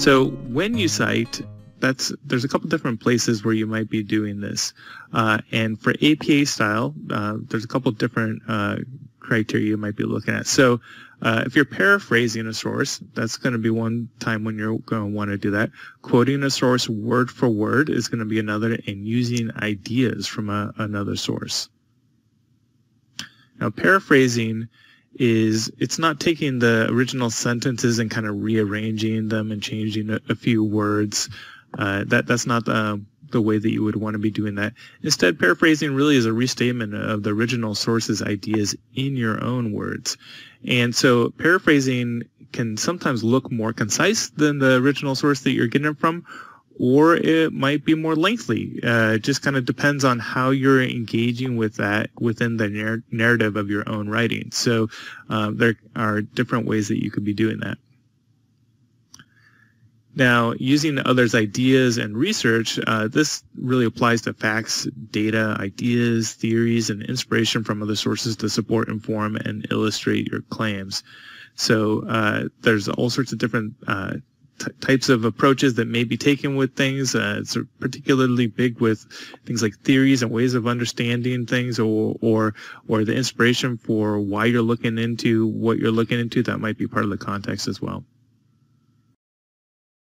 So when you cite, that's there's a couple different places where you might be doing this. Uh, and for APA style, uh, there's a couple different uh, criteria you might be looking at. So uh, if you're paraphrasing a source, that's going to be one time when you're going to want to do that. Quoting a source word for word is going to be another, and using ideas from a, another source. Now, paraphrasing is it's not taking the original sentences and kind of rearranging them and changing a, a few words. Uh, that that's not the the way that you would want to be doing that. Instead, paraphrasing really is a restatement of the original source's ideas in your own words. And so paraphrasing can sometimes look more concise than the original source that you're getting it from, or it might be more lengthy. Uh, it just kind of depends on how you're engaging with that within the narr- narrative of your own writing. So um, there are different ways that you could be doing that. Now, using others' ideas and research, uh, this really applies to facts, data, ideas, theories, and inspiration from other sources to support, inform, and illustrate your claims. So uh, there's all sorts of different uh, types of approaches that may be taken with things. Uh, it's particularly big with things like theories and ways of understanding things, or or or the inspiration for why you're looking into what you're looking into. That might be part of the context as well.